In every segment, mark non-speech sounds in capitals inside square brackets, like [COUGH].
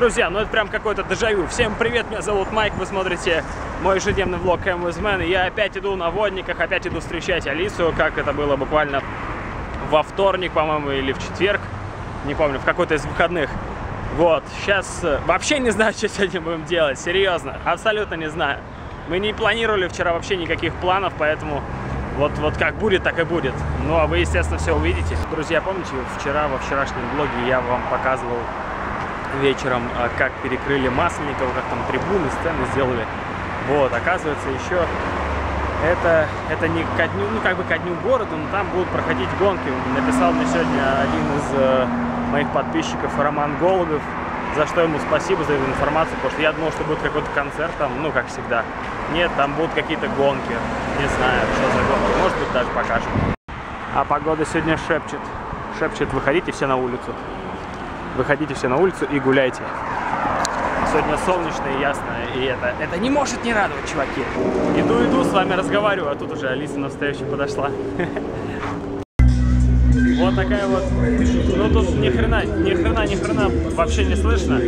Друзья, ну это прям какой-то дежавю. Всем привет, меня зовут Майк, вы смотрите мой ежедневный влог Cam я опять иду на водниках, опять иду встречать Алису, как это было буквально во вторник, по-моему, или в четверг. Не помню, в какой-то из выходных. Вот, сейчас э, вообще не знаю, [LAUGHS] что сегодня будем делать, серьезно, абсолютно не знаю. Мы не планировали вчера вообще никаких планов, поэтому вот, вот как будет, так и будет. Ну, а вы, естественно, все увидите. Друзья, помните, вчера, во вчерашнем блоге я вам показывал вечером, а, как перекрыли Масленникова, как там трибуны, сцены сделали. Вот, оказывается, еще это, это не ко дню, ну, как бы ко дню города, но там будут проходить гонки. Написал мне сегодня один из э, моих подписчиков, Роман Голубев, за что ему спасибо за эту информацию, потому что я думал, что будет какой-то концерт там, ну, как всегда. Нет, там будут какие-то гонки. Не знаю, что за гонки. Может быть, даже покажем. А погода сегодня шепчет. Шепчет, выходите все на улицу. Выходите все на улицу и гуляйте. Сегодня солнечно и ясно, и это, это не может не радовать, чуваки. Иду, иду, с вами разговариваю, а тут уже Алиса настоящая подошла. Вот такая вот. Ну тут ни хрена, ни хрена, ни хрена вообще не слышно.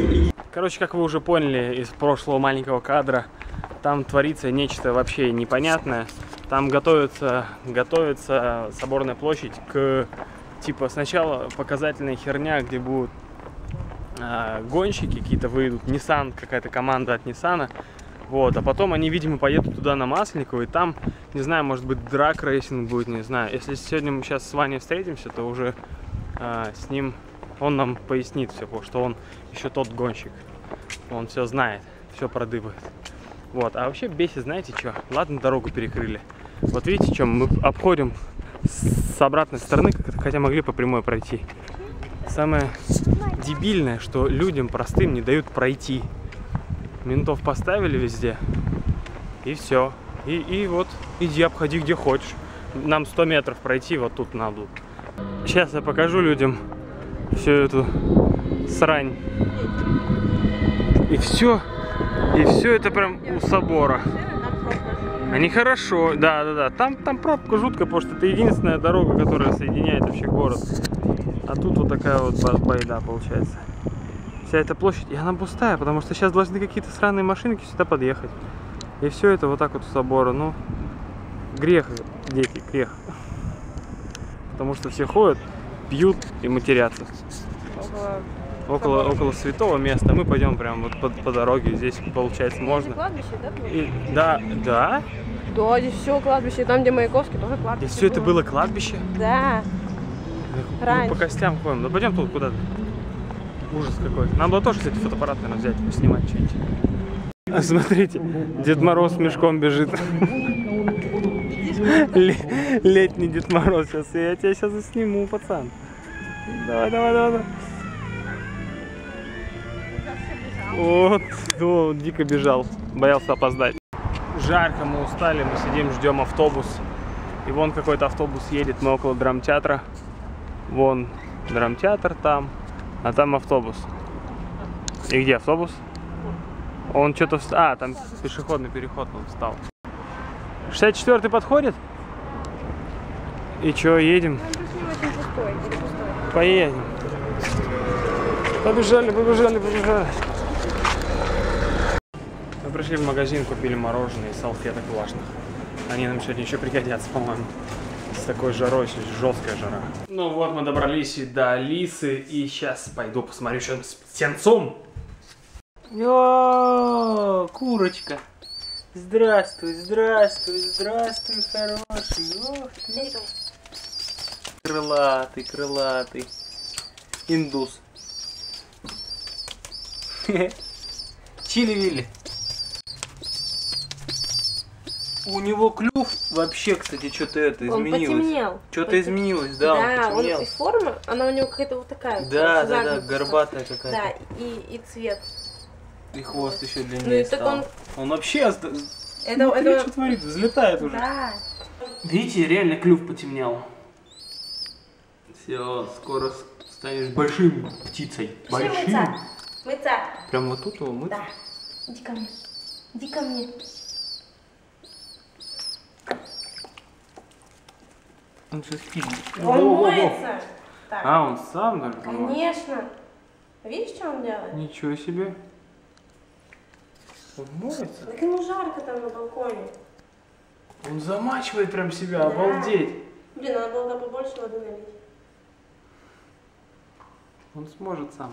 Короче, как вы уже поняли из прошлого маленького кадра, там творится нечто вообще непонятное. Там готовится, готовится соборная площадь к типа сначала показательная херня, где будут э, гонщики какие-то выйдут, Nissan, какая-то команда от Nissan, вот, а потом они, видимо, поедут туда на Масленникова, и там, не знаю, может быть, drag racing будет, не знаю. Если сегодня мы сейчас с Ваней встретимся, то уже э, с ним он нам пояснит все, потому что он еще тот гонщик. Он все знает, все продыбает. Вот, а вообще бесит, знаете что? Ладно, дорогу перекрыли. Вот видите, чем мы обходим с обратной стороны, хотя могли по прямой пройти. Самое дебильное, что людям простым не дают пройти. Ментов поставили везде. И все. И, и вот, иди обходи где хочешь. Нам 100 метров пройти вот тут надо. Сейчас я покажу людям всю эту срань. И все. И все это прям у собора. Они хорошо, да, да, да. Там, там пробка жуткая, потому что это единственная дорога, которая соединяет вообще город. А тут вот такая вот байда получается вся эта площадь, и она пустая, потому что сейчас должны какие-то странные машинки сюда подъехать. И все это вот так вот у собора. Ну, грех, дети, грех. Потому что все ходят, пьют и матерятся. Около, около, святого места. Мы пойдем прямо вот по, по дороге. Здесь, получается, можно. И, да, да. Да, здесь все кладбище. Там, где Маяковский, тоже кладбище. Здесь все это было кладбище? Да. Мы Раньше. по костям ходим. Ну пойдем тут куда-то. Ужас какой. Нам бы тоже, кстати, фотоаппарат, наверное, взять, поснимать что-нибудь. А смотрите, Дед Мороз мешком бежит. Ле- Летний Дед Мороз. Сейчас я тебя сейчас засниму, пацан. Давай, давай, давай. Вот, ну, он дико бежал, боялся опоздать. Жарко, мы устали, мы сидим, ждем автобус. И вон какой-то автобус едет, мы около драмтеатра. Вон драмтеатр там, а там автобус. И где автобус? Он что-то... вст- А, там пешеходный переход он встал. 64-й подходит? И чё, едем? Поедем. Побежали, побежали, побежали. Мы пришли в магазин, купили мороженое и салфеток влажных. Они нам сегодня еще пригодятся, по-моему. С такой жарой, сейчас жесткая жара. Ну вот, мы добрались и до Алисы, и сейчас пойду посмотрю, что там с птенцом. О, курочка. Здравствуй, здравствуй, здравствуй, хороший. Ох ты. Крылатый, крылатый. Индус. [LAUGHS] Чили-вили. У него клюв вообще, кстати, что-то это Он изменилось. потемнел. Что-то Потем- изменилось, да, он Да, он потемнел. и форма, она у него какая-то вот такая. Да, вот, да, да, горбатая Да, какая-то. и, и цвет. И хвост еще Ну длиннее и так стал. он- Он вообще... Это, Смотри, это... что творит, взлетает уже. Да. Видите, реально клюв потемнел. Все, скоро станешь большим птицей. Пошли мыться. Мыться. Прям вот тут его мыть? Да. Иди ко мне. Иди ко мне. Он сейчас пиздит. Он Во-во-во. моется. Так, А, он сам даже? Конечно. Видишь, что он делает? Ничего себе. Он моется. Так ему жарко там на балконе. Он замачивает прям себя, Да. обалдеть. Блин, надо было туда побольше воды налить. Он сможет сам.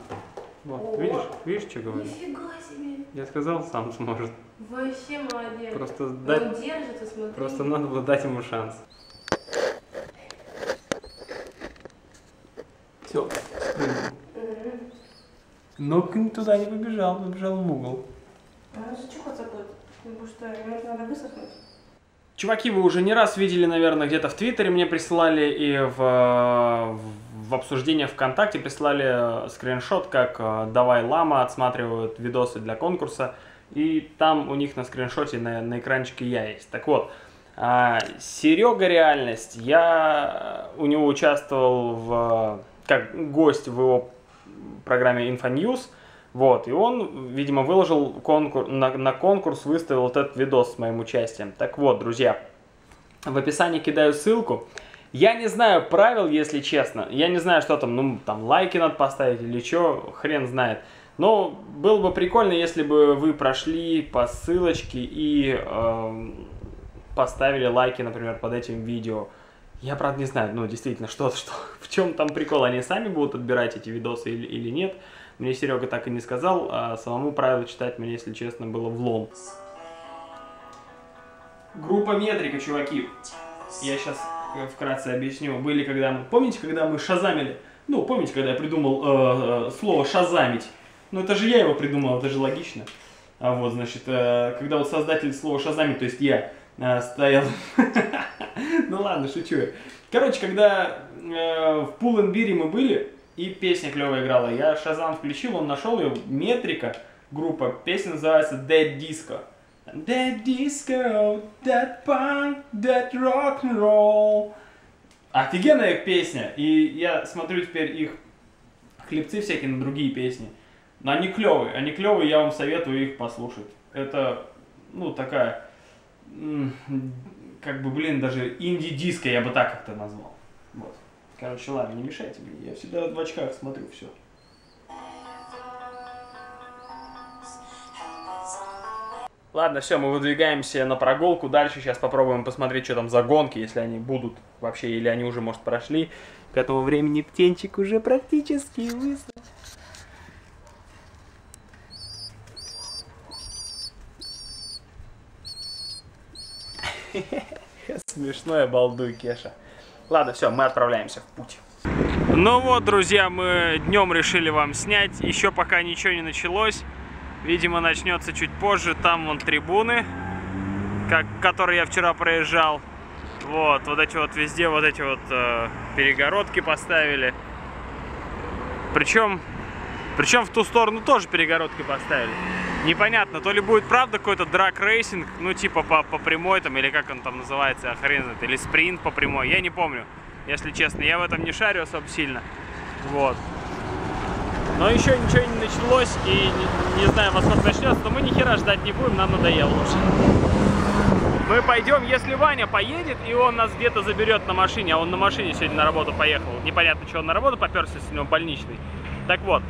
Вот, Ого. видишь, видишь, что говорю? Нифига себе. Я сказал, сам сможет. Вообще молодец. Просто Он дать, держится, смотри. просто надо было дать ему шанс. Все, Мгм. Но к- туда не побежал, побежал в угол. А чухаться будет. Потому что ему надо высохнуть. Чуваки, вы уже не раз видели, наверное, где-то в Твиттере мне прислали и в, э, в обсуждение ВКонтакте прислали э, скриншот, как э, Давай Лама отсматривают видосы для конкурса. И там у них на скриншоте на, на экранчике я есть. Так вот, а, Серега Реальность, я у него участвовал в, как гость в его программе InfoNews. Вот, и он, видимо, выложил конкурс, на, на конкурс, выставил вот этот видос с моим участием. Так вот, друзья, в описании кидаю ссылку. Я не знаю правил, если честно. Я не знаю, что там, ну, там лайки надо поставить или что, хрен знает. Но было бы прикольно, если бы вы прошли по ссылочке и эм, поставили лайки, например, под этим видео. Я, правда, не знаю, ну, действительно, что, [LAUGHS] что, в чем там прикол, они сами будут отбирать эти видосы или, или нет. Мне Серега так и не сказал, а самому правила читать мне, если честно, было влом. Группа метрика, чуваки. Я сейчас вкратце объясню. Были, когда мы... Помните, когда мы шазамили? Ну, помните, когда я придумал э, э, слово шазамить? Ну, это же я его придумал, это же логично. А вот, значит, э, когда вот создатель слова шазамить, то есть я, э, стоял... [LAUGHS] Ну ладно, шучу. Короче, когда э, в Пулленбире мы были, и песня клевая играла, я Шазам включил, он нашел ее, метрика, группа, песня называется Dead Disco. That disco, that punk, that rock and roll. Офигенная песня. И я смотрю теперь их хлебцы всякие на другие песни. Но они клевые, они клевые, я вам советую их послушать. Это, ну, такая, как бы, блин, даже инди-диско я бы так как-то назвал. Вот. Короче, ладно, не мешайте мне, я всегда в очках смотрю все. Ладно, все, мы выдвигаемся на прогулку. Дальше сейчас попробуем посмотреть, что там за гонки, если они будут вообще, или они уже, может, прошли. К этому времени птенчик уже практически высох. Смешной балдуй, Кеша. Ладно, все, мы отправляемся в путь. Ну вот, друзья, мы днем решили вам снять. Еще пока ничего не началось. Видимо, начнется чуть позже. Там вон трибуны, как, которые я вчера проезжал. Вот, вот эти вот везде вот эти вот э, перегородки поставили. Причем, причем в ту сторону тоже перегородки поставили. Непонятно, то ли будет правда какой-то драг-рейсинг, ну типа по, по прямой там, или как он там называется, хрен знает, или спринт по прямой, я не помню, если честно, я в этом не шарю особо сильно, вот. Но еще ничего не началось, и не, не знаю, во сколько начнется, но мы ни хера ждать не будем, нам надоело уже. Мы пойдем, если Ваня поедет, и он нас где-то заберет на машине, а он на машине сегодня на работу поехал, непонятно, что он на работу поперся, если у него больничный. Так вот,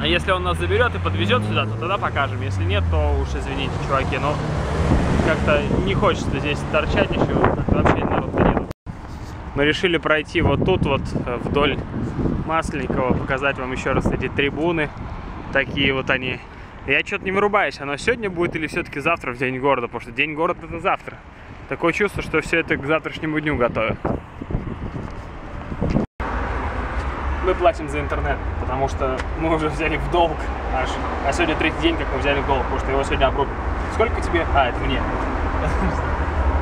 а если он нас заберет и подвезет сюда, то тогда покажем. Если нет, то уж извините, чуваки, но как-то не хочется здесь торчать еще, вообще народ нет. Мы решили пройти вот тут вот э, вдоль Масленникова, показать вам еще раз эти трибуны. Такие вот они. Я что-то не вырубаюсь, оно сегодня будет или все-таки завтра в День города, потому что День города это завтра. Такое чувство, что все это к завтрашнему дню готовят. Мы платим за интернет, потому что мы уже взяли в долг аж. А сегодня третий день, как мы взяли в долг, потому что его сегодня обрубят. Сколько тебе? А, это мне. [LAUGHS]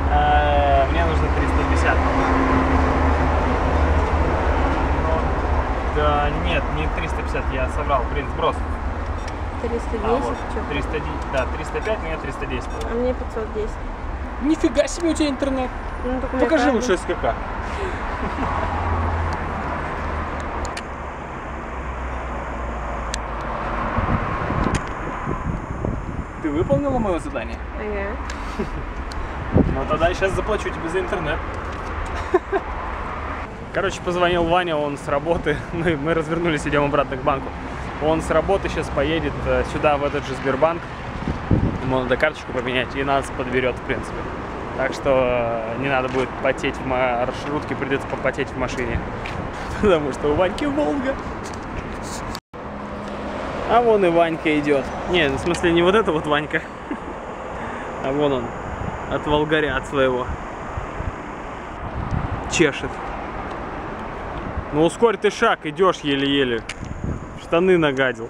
А, Мне нужно 350. Да нет, не 350, я соврал. Блин, сброс. 310, А, вот, чё? 310, да, 305, мне 310. А мне 510. Нифига себе у тебя интернет. Ну, Покажи лучше СКК. [LAUGHS] Ты выполнила мое задание? Ага. Ну тогда я сейчас заплачу тебе за интернет. Короче, позвонил Ваня, он с работы. [LAUGHS] Мы, мы развернулись, идем обратно к банку. Он с работы сейчас поедет э, сюда, в этот же Сбербанк. Ему надо карточку поменять, и нас подберет, в принципе. Так что э, не надо будет потеть в маршрутке, придется попотеть в машине. [LAUGHS] Потому что у Ваньки Волга. А вон и Ванька идет. Не, в смысле не вот это вот Ванька. А вон он. От Волгаря, от своего. Чешет. Ну ускорь ты шаг, идешь еле-еле. Штаны нагадил.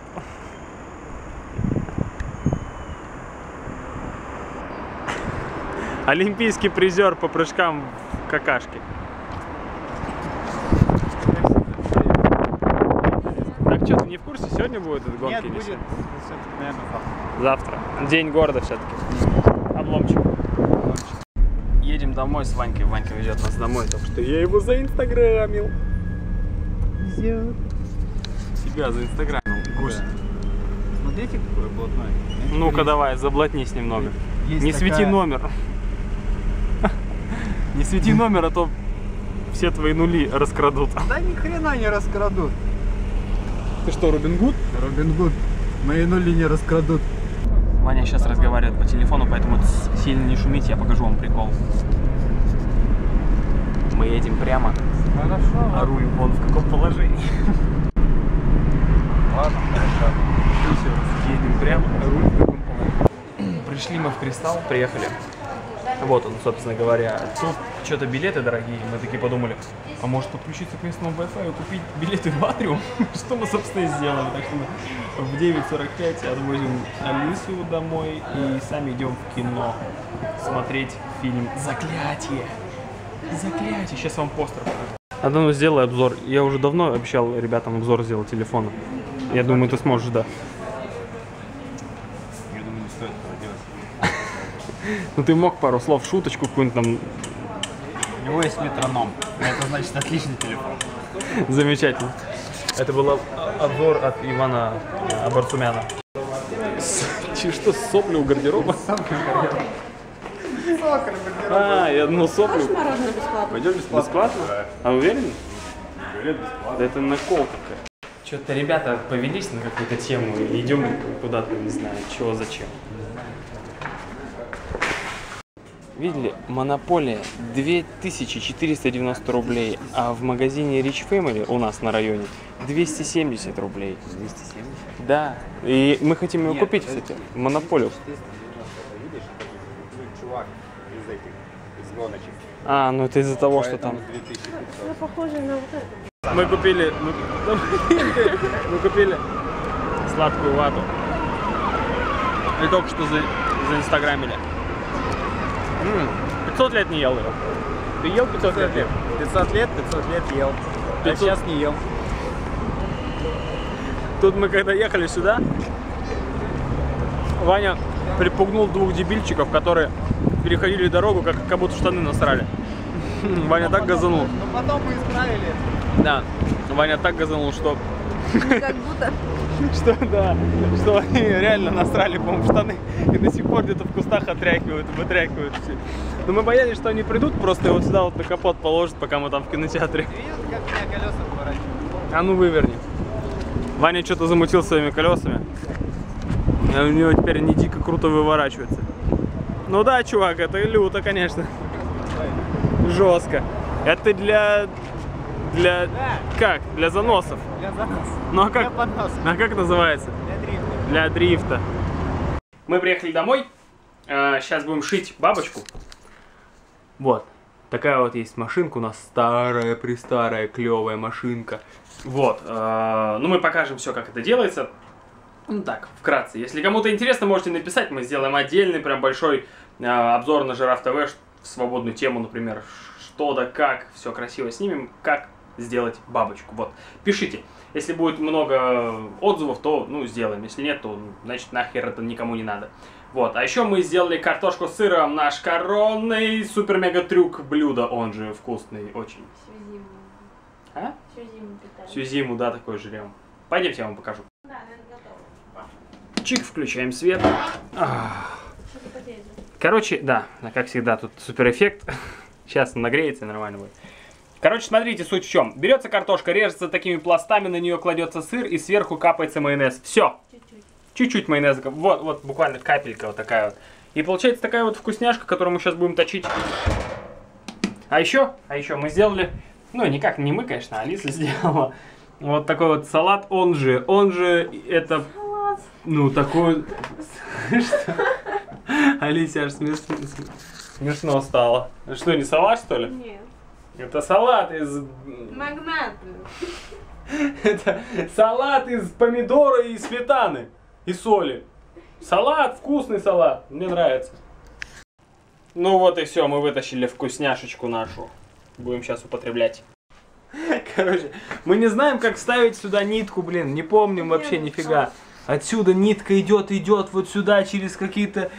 Олимпийский призер по прыжкам в какашке. Так что, ты не в курсе? Сегодня будет этот гонки? Нет, будет, наверное, завтра. Завтра. День города все-таки. Домой с Ванькой. Ванька везет нас домой, потому что я его заинстаграмил. Везет. Тебя заинстаграмил. Гусь. Смотрите, какой блатной. Ну-ка давай, заблотнись немного. Есть Не свети такая- номер. Не свети номер, а то все твои нули раскрадут. Да ни хрена не раскрадут. Ты что, Робин Гуд? Робин Гуд. Мои нули не раскрадут. Ваня сейчас разговаривает по телефону, поэтому сильно не шумите, я покажу вам прикол. Мы едем прямо, а Хорошо. руль вон в каком положении. Ладно, хорошо. Едем прямо, а руль в каком положении. Пришли мы в Кристалл, приехали. Вот он, собственно говоря. Тут что-то билеты дорогие. Мы такие подумали, а может подключиться к местному Wi-Fi и купить билеты в Атриум? [LAUGHS] Что мы, собственно, и сделали. Так что мы в 9.45 отвозим Алису домой и сами идем в кино смотреть фильм «Заклятие». «Заклятие». Сейчас вам постер покажу. А ну сделай обзор. Я уже давно обещал ребятам обзор сделать телефона. Я думаю, ты сможешь, да. Я думаю, не стоит этого делать. [LAUGHS] Ну ты мог пару слов, шуточку какую-нибудь там У него есть метроном. Это значит отличный телефон. Замечательно. Это был об- обзор от Ивана э, Абарцумяна. Че, что, сопли у гардероба? А, я думал сопли. Хочешь мороженое бесплатно? Пойдем Бесплатно? А уверен? Да это наколка какая. Что-то ребята повелись на какую-то тему и идем куда-то, не знаю, чего, зачем. Видели? Монополия 2490 рублей, а в магазине Rich Family у нас на районе 270 рублей. 270. Да, и мы хотим его Нет, купить, кстати, монополию. Ну, чувак из этих, из гоночек. А, ну это из-за того, что там... Поэтому 2500. Ну, похоже на вот это. Мы купили, мы, [LAUGHS] мы купили сладкую вату. И только что за, заинстаграмили. М, 500 лет не ел его. Ты ел 500 лет? 500 лет, 500 лет ел. А 500. сейчас не ел. Тут мы когда ехали сюда, Ваня припугнул двух дебильчиков, которые переходили дорогу, как, как будто штаны насрали. Ваня так газанул. Но Ну, потом мы исправили. Да, Ваня так газанул, что Как будто. [LAUGHS] Что да, что они реально насрали, по-моему, штаны и до сих пор где-то в кустах отряхивают, вытряхивают все. Но мы боялись, что они придут, просто его сюда вот на капот положат, пока мы там в кинотеатре. Видишь, как у меня колеса поворачивают? А ну выверни. Ваня что-то замутил своими колесами. А у него теперь не дико круто выворачивается. Ну да, чувак, это люто, конечно. Жестко. Это для... Для... Как? Для заносов. Для занос. Ну а Для как? подноса. А как называется? Для дрифта. для дрифта. Мы приехали домой. Сейчас будем шить бабочку. Вот. Такая вот есть машинка у нас. Старая, престарая, клевая машинка. Вот. э, Ну, мы покажем все, как это делается. Ну так, вкратце. Если кому-то интересно, можете написать. Мы сделаем отдельный, прям большой э, обзор на Жираф ТВ, в свободную тему, например, что да как, все красиво снимем, как сделать бабочку. Вот, пишите. Если будет много отзывов, то, ну, сделаем. Если нет, то, ну, значит, нахер это никому не надо. Вот, а еще мы сделали картошку с сыром, наш коронный супер-мега-трюк блюдо, он же вкусный очень. Всю зиму. А? Всю зиму питали. Всю зиму, да, такой жрем. Пойдемте, я вам покажу. Да, готово. Чик, включаем свет. Короче, да, как всегда, тут супер эффект. [LAUGHS] Сейчас нагреется, нормально будет. Короче, смотрите, суть в чем. Берется картошка, режется такими пластами, на нее кладется сыр и сверху капается майонез. Все. Чуть-чуть. Майонеза. Вот, вот, буквально капелька вот такая вот. И получается такая вот вкусняшка, которую мы сейчас будем точить. А еще, а еще мы сделали, ну никак не мы, конечно, Алиса [LAUGHS] сделала. Вот такой вот салат, он же, он же это, Салат. ну такой, что? [LAUGHS] Алисе аж смешно, смешно стало. Что, не салат что ли? Нет. Это салат из, Магнаты. [LAUGHS] это салат из помидора и сметаны и соли. Салат, вкусный салат, мне нравится. Ну вот и все, мы вытащили вкусняшечку нашу. Будем сейчас употреблять. [LAUGHS] Короче, мы не знаем, как вставить сюда нитку, блин, не помним вообще нифига. Отсюда нитка идет, идет вот сюда через какие-то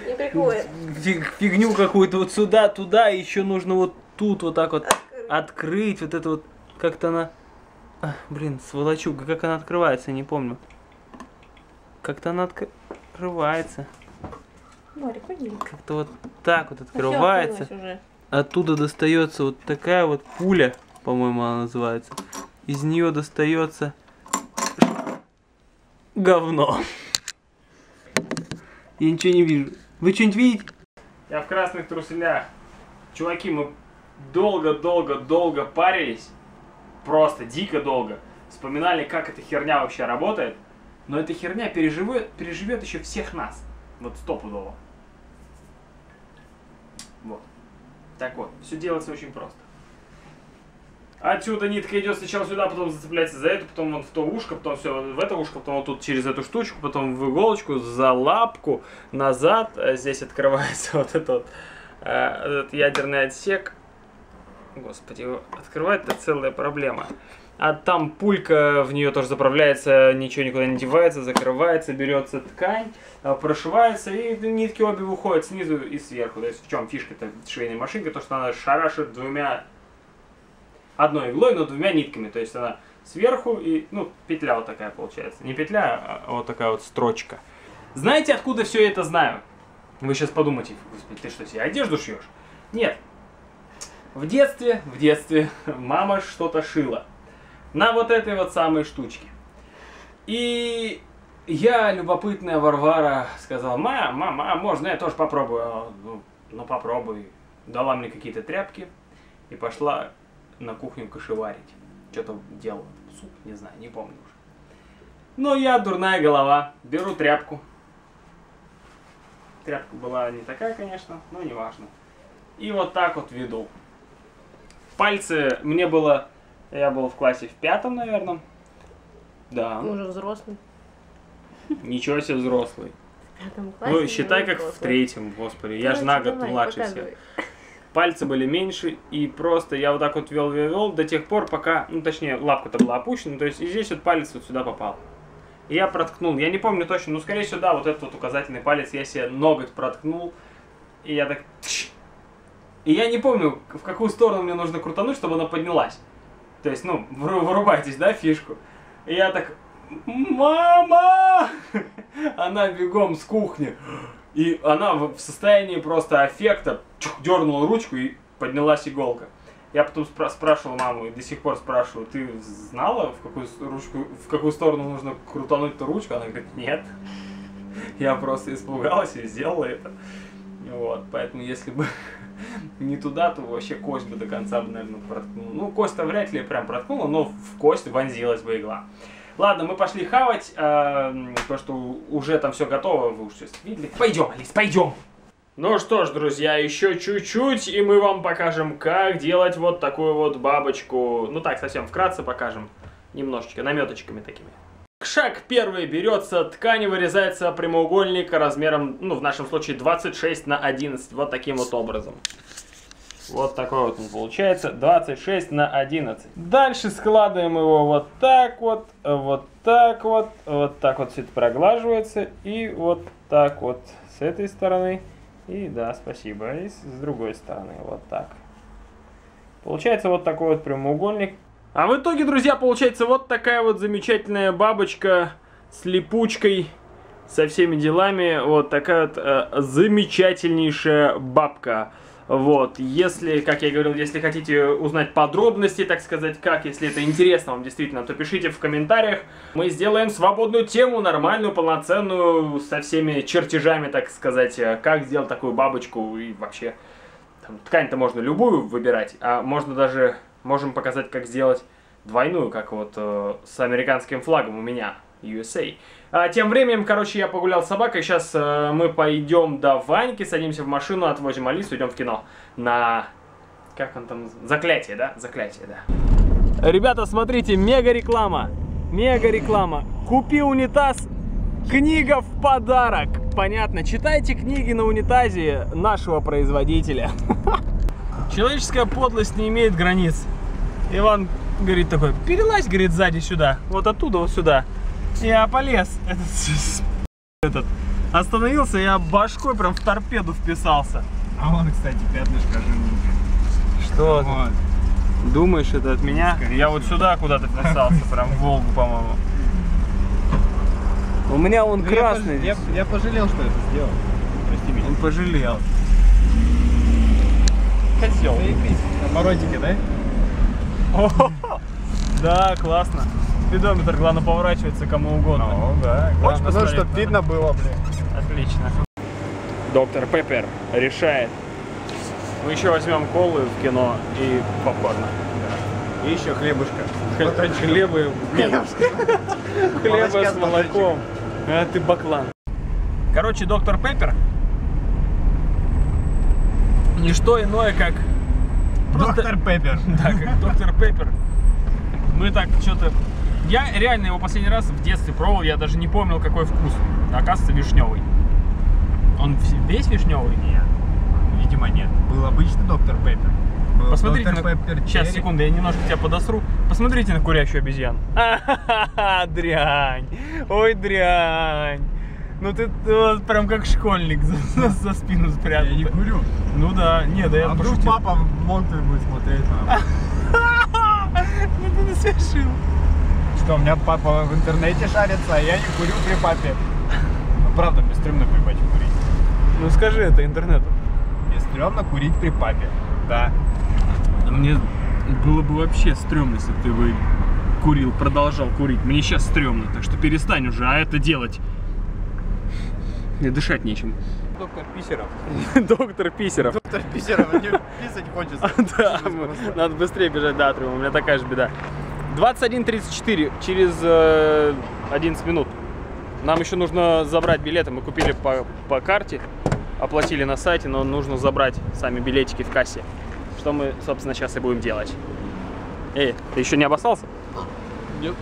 фигню какую-то вот сюда, туда, и еще нужно вот тут вот так вот Открыть. открыть, вот это вот как-то она, А, блин, сволочуга, как она открывается, не помню. Как-то она открывается, как-то вот так вот открывается. Оттуда достается вот такая вот пуля, по-моему, она называется. Из нее достается говно. Я ничего не вижу. Вы что-нибудь видите? Я в красных труселях. Чуваки, мы долго-долго-долго парились. Просто дико долго. Вспоминали, как эта херня вообще работает. Но эта херня переживет, переживет еще всех нас. Вот стопудово. Вот. Так вот, все делается очень просто. Отсюда нитка идет сначала сюда, потом зацепляется за эту, потом вот в то ушко, потом все в это ушко, потом вот тут через эту штучку, потом в иголочку, за лапку, назад. Э, Здесь открывается [LAUGHS] вот этот, вот, э, этот ядерный отсек. Господи, его открывать это целая проблема. А там пулька в нее тоже заправляется, ничего никуда не девается, закрывается, берется ткань, э, прошивается, и нитки обе выходят снизу и сверху. То есть в чем фишка-то швейной машинки, то что она шарашит двумя одной иглой, но двумя нитками. То есть она сверху и, ну, петля вот такая получается. Не петля, а вот такая вот строчка. Знаете, откуда все это знаю? Вы сейчас подумайте, господи, ты что, себе одежду шьешь? Нет. В детстве, в детстве [LAUGHS] мама что-то шила. На вот этой вот самой штучке. И я, любопытная Варвара, сказала, мам, мама, а можно я тоже попробую? А, Ну, ну попробуй. Дала мне какие-то тряпки и пошла на кухню кашеварить. Что-то делала. Суп, не знаю, не помню уже. Но я, дурная голова, беру тряпку. Тряпка была не такая, конечно, но не важно. И вот так вот веду. Пальцы, мне было, я был в классе в пятом, наверное. Да, Мы уже взрослый. ничего себе взрослый. В пятом классе Ну, считай, как в взрослый. третьем, господи. Я же Короче, на год младше всех. Пальцы были меньше, и просто я вот так вот вел, вел, вел до тех пор, пока, ну точнее, лапка-то была опущена, то есть и здесь вот палец вот сюда попал. И я проткнул, я не помню точно, ну скорее всего, да, вот этот вот указательный палец, я себе ноготь проткнул, и я так... И я не помню, в какую сторону мне нужно крутануть, чтобы она поднялась. То есть, ну, вырубайтесь, да, фишку. И я так, мама! [LAUGHS] Она бегом с кухни. И она в состоянии просто аффекта чух, дернула ручку и поднялась иголка. Я потом спра- спрашивал маму, и до сих пор спрашиваю, ты знала, в какую, ручку, в какую сторону нужно крутануть эту ручку? Она говорит, нет. [LAUGHS] Я просто испугалась и сделала это. Вот, поэтому если бы [LAUGHS] не туда, то вообще кость бы до конца бы, наверное, проткнула. Ну, кость-то вряд ли прям проткнула, но в кость вонзилась бы игла. Ладно, мы пошли хавать, э, потому что уже там все готово, вы уже всё видели. Пойдем, Алис, пойдем. Ну что ж, друзья, еще чуть-чуть, и мы вам покажем, как делать вот такую вот бабочку. Ну так, совсем вкратце покажем, немножечко, наметочками такими. Шаг первый. Берется ткань вырезается прямоугольник размером, ну, в нашем случае 26 на 11. Вот таким вот образом. Вот такой вот он получается. 26 на 11. Дальше складываем его вот так вот, вот так вот, вот так вот все это проглаживается. И вот так вот с этой стороны. И да, спасибо. И с другой стороны вот так. Получается вот такой вот прямоугольник. А в итоге, друзья, получается вот такая вот замечательная бабочка с липучкой, со всеми делами. Вот такая вот э, замечательнейшая бабка. Вот, если, как я говорил, если хотите узнать подробности, так сказать, как, если это интересно вам действительно, то пишите в комментариях. Мы сделаем свободную тему, нормальную, полноценную, со всеми чертежами, так сказать, как сделать такую бабочку и вообще. Ткань-то можно любую выбирать, а можно даже, можем показать, как сделать двойную, как вот э, с американским флагом у меня, USA. А, тем временем, короче, я погулял с собакой. Сейчас э, мы пойдем до Ваньки, садимся в машину, отвозим Алису, идем в кино. На... Как он там? Заклятие, да? Заклятие, да. Ребята, смотрите, мега реклама. Мега реклама. Купи унитаз, книга в подарок. Понятно. Читайте книги на унитазе нашего производителя. [LAUGHS] Человеческая подлость не имеет границ. Иван говорит такой, перелазь, говорит, сзади сюда. Вот оттуда вот сюда. Я полез. Этот, этот остановился, я башкой прям в торпеду вписался. А вон, кстати, пятнышко жирненькое. Что ты? Вот. Думаешь, это от меня? Скорее я вот сюда куда-то вписался, [LAUGHS] прям в Волгу, по-моему. У меня он Ну, я красный. пож- Я, я пожалел, что это сделал. Прости меня. Он пожалел. Козел. На морозике, да? О, [LAUGHS] Да, классно. Спидометр, главное, поворачивается кому угодно. да. Хочешь ну, посмотреть? чтоб видно было, блин. Отлично. Доктор Пеппер решает. Мы еще возьмем колы в кино и попкорна. И еще хлебушка. Хлеб-. Хлеба с с молоком. А ты баклан. Короче, доктор Пеппер не что иное, как просто Доктор Пеппер. [LAUGHS] Да, как доктор Пеппер. Мы так что-то... Я реально его последний раз в детстве пробовал, я даже не помнил, какой вкус. Оказывается, вишневый. Он весь вишневый? Нет. Видимо, нет. Был обычный доктор Пеппер. Был Посмотрите доктор на... Пеппер Сейчас, черри. секунду, я немножко тебя подосру. Посмотрите на курящую обезьяну. [LAUGHS] А-ха-ха, дрянь. Ой, дрянь. Ну ты вот прям как школьник [LAUGHS] за, за- за спину спрятал. Я не курю. Ну да, не, да я а вдруг папа в будет смотреть на... [LAUGHS] Ну ты насмешил. Что, у меня папа в интернете шарится, а я не курю при папе. Ну правда, мне стрёмно при папе курить. Ну скажи это интернету. Мне стрёмно курить при папе. Да. Мне было бы вообще стрёмно, если бы ты бы курил, продолжал курить. Мне сейчас стрёмно, так что перестань уже, а это делать. Мне дышать нечем. Доктор Писеров. [LAUGHS] Доктор Писеров. Доктор Писеров, мне писать [LAUGHS] хочется. Да, надо быстрее бежать до атриума, у меня такая же беда. 21.34, через э, 11 минут. Нам еще нужно забрать билеты, мы купили по, по карте, оплатили на сайте, но нужно забрать сами билетики в кассе. Что мы, собственно, сейчас и будем делать. Эй, ты еще не обоссался? Нет.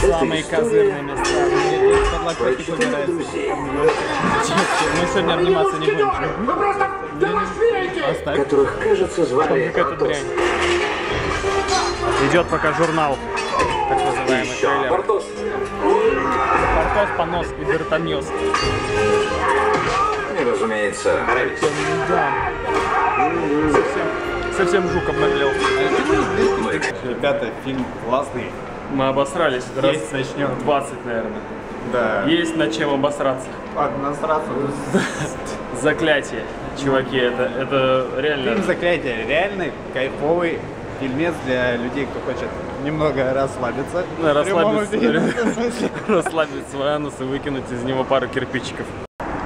Самые козырные места. Мне подлокотник. Мы сегодня обниматься не будем. Оставь. которых, кажется, звали Какая-то дрянь. Идет пока журнал, так называемый трейлер. Портос. Портос, понос и вертонес. И, разумеется, Да. Совсем, совсем жук обнаглел. Ребята, фильм классный. Мы обосрались. Раз Есть начнем. 20, наверное. Да. Есть над чем обосраться. Насраться. Заклятие. Чуваки, это, это реально... Фильм «Заклятие» реальный, кайфовый фильмец для людей, кто хочет немного расслабиться. Да, [LAUGHS] смысле. расслабить свой анус и выкинуть из него пару кирпичиков.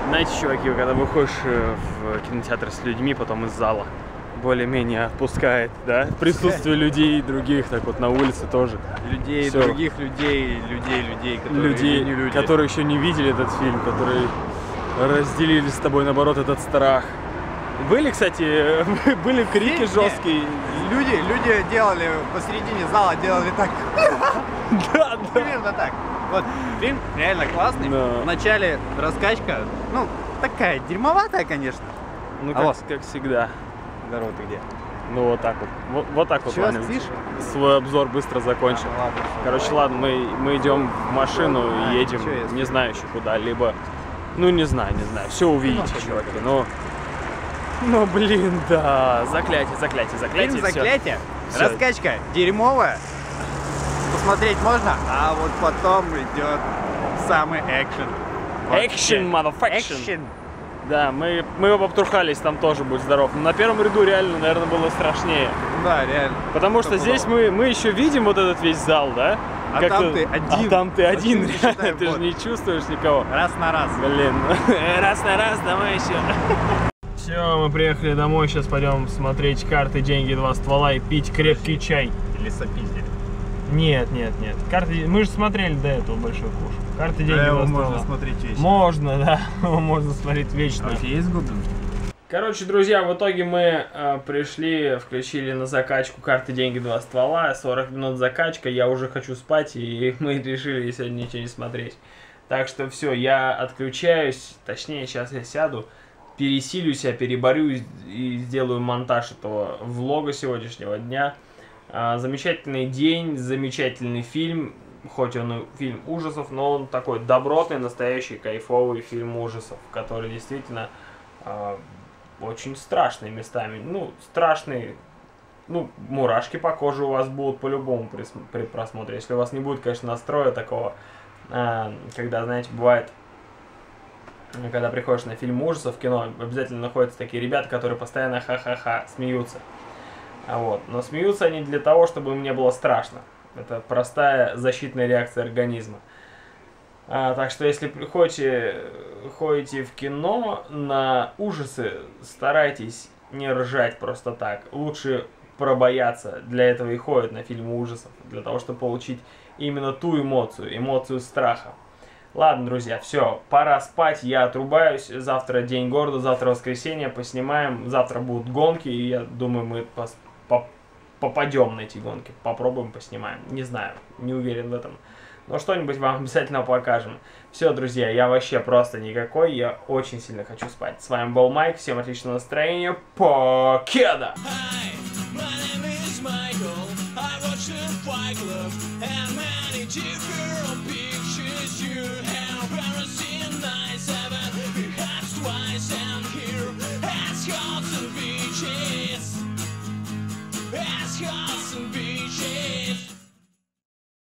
Знаете, чуваки, когда выходишь э, в кинотеатр с людьми, потом из зала, более-менее отпускает, да? Присутствие [LAUGHS] людей других, так вот на улице тоже. Людей, Всё. других людей, людей, людей, которые людей, не люди. которые еще не видели этот фильм, которые разделили с тобой, наоборот, этот страх. Были, кстати, [LAUGHS] были крики Не, жесткие. Люди, люди делали посередине зала, делали так. [LAUGHS] Да, да. Примерно так. Вот, фильм реально классный. Да. Вначале раскачка, ну, такая дерьмоватая, конечно. Ну, Алло. как, как всегда. Здорово, ты где? Ну, вот так вот. Вот, вот так вот, Чё, Ваня. Свой обзор быстро закончил. А, ладно. Короче, ладно, мы, мы идем в машину А, и едем, чё я не знаю еще куда, либо, ну не знаю, не знаю, все увидите, Ну, чуваки, ну, ну блин, да, заклятие, заклятие, заклятие, Фильм. «Заклятие». Всё. Раскачка дерьмовая. Посмотреть можно, а вот потом идет самый экшен. Action, motherfucker. Экшен. Да, мы, мы обтрухались там тоже, будь здоров. Но на первом ряду реально, наверное, было страшнее. Да, реально. Потому что здесь мы, мы еще видим вот этот весь зал, да? А Как-то- там ты один. А там ты один, реально, считай, ты же не чувствуешь никого. Раз на раз. Блин, [LAUGHS] раз на раз, давай еще. Все, мы приехали домой, сейчас пойдем смотреть карты, деньги, два ствола и пить крепкий чай. Или сопиздили. Нет, нет, нет. Карты, мы же смотрели до этого большой куш. Карты, деньги, Да, его можно смотреть вечно. Можно, [LAUGHS] да, его можно смотреть вечно. А у тебя есть Гуден? Короче, друзья, в итоге мы э, пришли, включили на закачку карты деньги два ствола, 40 минут закачка, я уже хочу спать, и [LAUGHS] мы решили сегодня ничего не смотреть. Так что все, я отключаюсь, точнее, сейчас я сяду, пересилю себя, переборю и, сделаю монтаж этого влога сегодняшнего дня. А, замечательный день, замечательный фильм, хоть он и фильм ужасов, но он такой добротный, настоящий, кайфовый фильм ужасов, который действительно а, очень страшный местами. Ну, страшный, ну, мурашки по коже у вас будут по-любому при, при просмотре. Если у вас не будет, конечно, настроя такого, а, когда, знаете, бывает, когда приходишь на фильм ужасов в кино, обязательно находятся такие ребята, которые постоянно ха-ха-ха смеются. А вот. Но смеются они для того, чтобы им не было страшно. Это простая защитная реакция организма. А, так что если приходите, ходите в кино на ужасы, старайтесь не ржать просто так. Лучше пробояться. Для этого и ходят на фильмы ужасов. Для того, чтобы получить именно ту эмоцию, эмоцию страха. Ладно, друзья, все, пора спать, я отрубаюсь. Завтра день города, завтра воскресенье, поснимаем. Завтра будут гонки, и я думаю, мы пос- по- попадем на эти гонки. Попробуем, поснимаем. Не знаю, не уверен в этом. Но что-нибудь вам [LAUGHS] обязательно покажем. Все, друзья, я вообще просто никакой, я очень сильно хочу спать. С вами был Майк, всем отличного настроения, покеда! Hi, Scott.